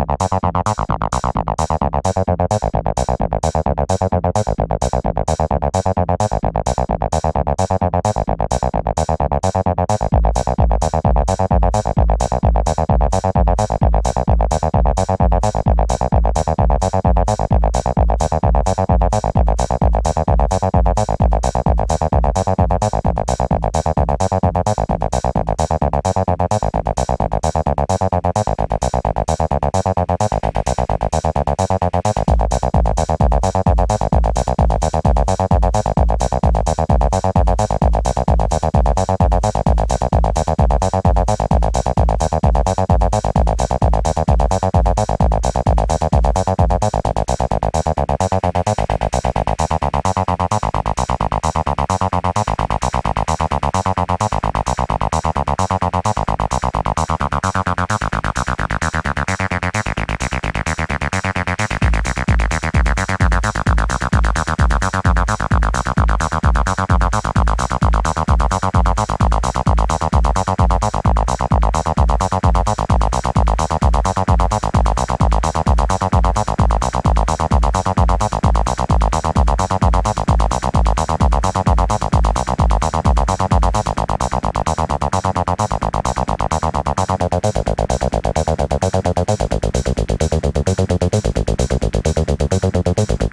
Thank you. A la de